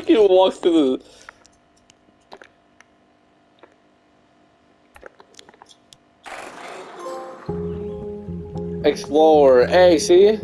fucking walks through the. Explore. Hey, see?